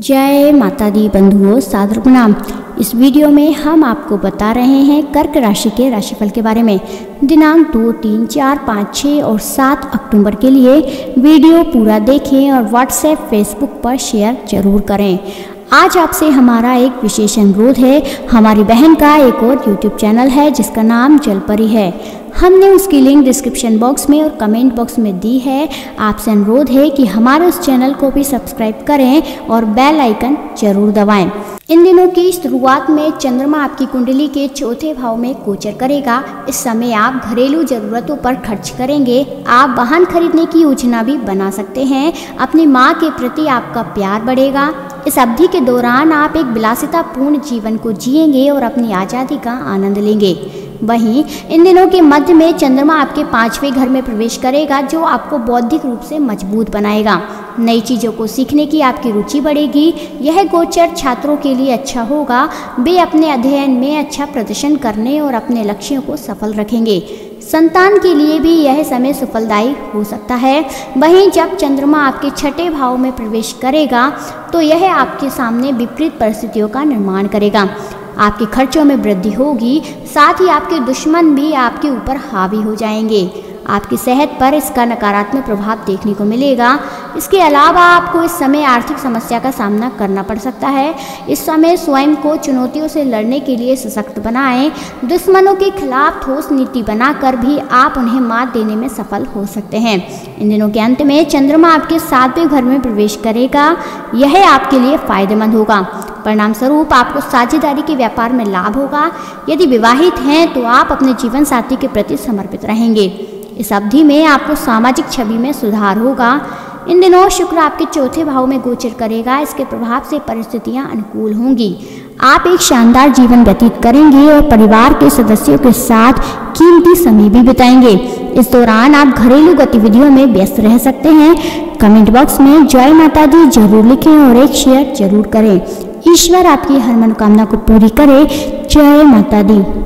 जय माता दी बंधुओं, सादर प्रणाम। इस वीडियो में हम आपको बता रहे हैं कर्क राशि के राशिफल के बारे में। दिनांक दो, तीन, चार, पाँच छः और सात अक्टूबर के लिए वीडियो पूरा देखें और व्हाट्सएप, फेसबुक पर शेयर ज़रूर करें। आज आपसे हमारा एक विशेष अनुरोध है। हमारी बहन का एक और यूट्यूब चैनल है, जिसका नाम जलपरी है। हमने उसकी लिंक डिस्क्रिप्शन बॉक्स में और कमेंट बॉक्स में दी है। आपसे अनुरोध है कि हमारे उस चैनल को भी सब्सक्राइब करें और बेल आइकन ज़रूर दबाएँ। इन दिनों की शुरुआत में चंद्रमा आपकी कुंडली के चौथे भाव में गोचर करेगा। इस समय आप घरेलू जरूरतों पर खर्च करेंगे। आप वाहन खरीदने की योजना भी बना सकते हैं। अपनी माँ के प्रति आपका प्यार बढ़ेगा। इस अवधि के दौरान आप एक विलासितापूर्ण जीवन को जिएँगे और अपनी आज़ादी का आनंद लेंगे। वहीं इन दिनों के मध्य में चंद्रमा आपके पाँचवें घर में प्रवेश करेगा, जो आपको बौद्धिक रूप से मज़बूत बनाएगा। नई चीज़ों को सीखने की आपकी रुचि बढ़ेगी। यह गोचर छात्रों के लिए अच्छा होगा। वे अपने अध्ययन में अच्छा प्रदर्शन करने और अपने लक्ष्यों को सफल रखेंगे। संतान के लिए भी यह समय सफलदायी हो सकता है। वहीं जब चंद्रमा आपके छठे भाव में प्रवेश करेगा तो यह आपके सामने विपरीत परिस्थितियों का निर्माण करेगा। आपके खर्चों में वृद्धि होगी, साथ ही आपके दुश्मन भी आपके ऊपर हावी हो जाएँगे। आपकी सेहत पर इसका नकारात्मक प्रभाव देखने को मिलेगा। इसके अलावा आपको इस समय आर्थिक समस्या का सामना करना पड़ सकता है। इस समय स्वयं को चुनौतियों से लड़ने के लिए सशक्त बनाएँ। दुश्मनों के खिलाफ ठोस नीति बनाकर भी आप उन्हें मात देने में सफल हो सकते हैं। इन दिनों के अंत में चंद्रमा आपके सातवें घर में प्रवेश करेगा। यह आपके लिए फ़ायदेमंद होगा। परिणाम स्वरूप आपको साझेदारी के व्यापार में लाभ होगा। यदि विवाहित हैं तो आप अपने जीवन साथी के प्रति समर्पित रहेंगे। इस अवधि में आपको सामाजिक छवि में सुधार होगा। इन दिनों शुक्र आपके चौथे भाव में गोचर करेगा। इसके प्रभाव से परिस्थितियाँ अनुकूल होंगी। आप एक शानदार जीवन व्यतीत करेंगे। और परिवार के सदस्यों के साथ कीमती समय भी बिताएँगे। इस दौरान आप घरेलू गतिविधियों में व्यस्त रह सकते हैं। कमेंट बॉक्स में जय माता दी ज़रूर लिखें और एक शेयर ज़रूर करें। ईश्वर आपकी हर मनोकामना को पूरी करे। जय माता दी।